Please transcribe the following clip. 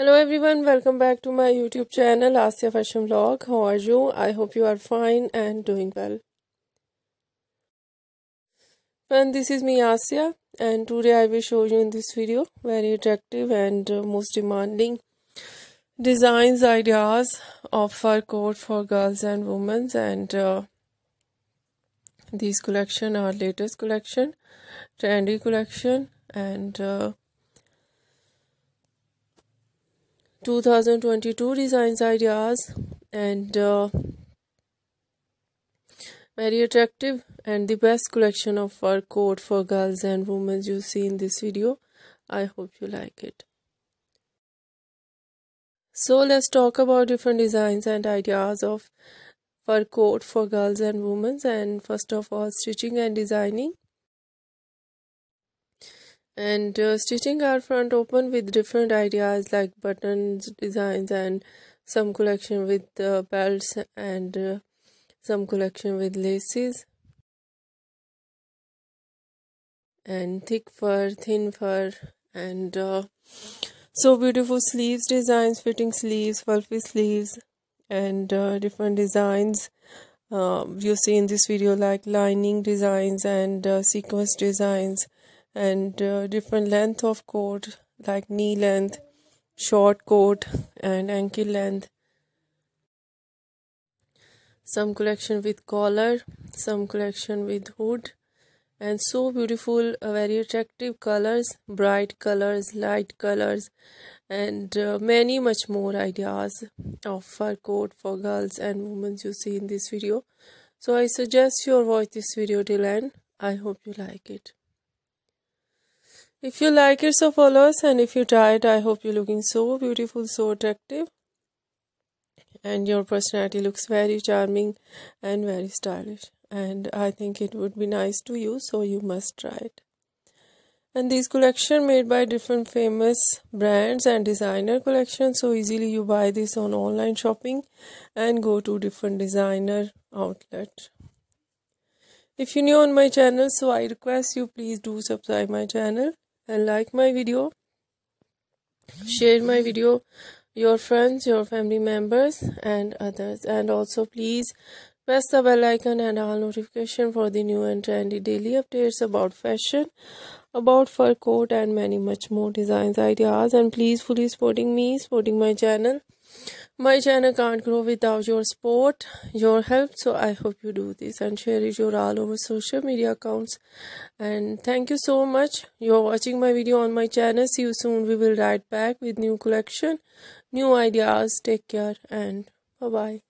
Hello everyone, welcome back to my YouTube channel Asiya Fashion Vlog. How are you? I hope you are fine and doing well. And this is me Asiya and today I will show you in this video very attractive and uh, most demanding designs ideas of fur coat for girls and women and uh, these collection are latest collection trendy collection and uh, 2022 designs ideas and uh, very attractive and the best collection of fur coat for girls and women you see in this video. I hope you like it. So let's talk about different designs and ideas of fur coat for girls and women. And first of all stitching and designing and uh, stitching our front open with different ideas like buttons designs and some collection with uh, belts and uh, some collection with laces. And thick fur thin fur and uh, so beautiful sleeves designs fitting sleeves fluffy sleeves and uh, different designs. Um, you see in this video like lining designs and uh, sequence designs and uh, different length of coat like knee length short coat and ankle length. Some collection with collar some collection with hood and so beautiful uh, very attractive colors bright colors light colors and uh, many much more ideas of fur coat for girls and women you see in this video. So i suggest you watch this video till end. I hope you like it if you like it, so follow us. And if you try it, I hope you're looking so beautiful, so attractive. And your personality looks very charming and very stylish. And I think it would be nice to you, so you must try it. And these collection made by different famous brands and designer collections. So easily you buy this on online shopping and go to different designer outlet. If you're new on my channel, so I request you please do subscribe my channel and like my video share my video your friends your family members and others. And also please press the bell icon and all notification for the new and trendy daily updates about fashion about fur coat and many much more designs ideas. And please fully supporting me supporting my channel my channel can't grow without your support your help so i hope you do this and share it your all over social media accounts. And thank you so much. You're watching my video on my channel. See you soon. We will write back with new collection new ideas. Take care and bye bye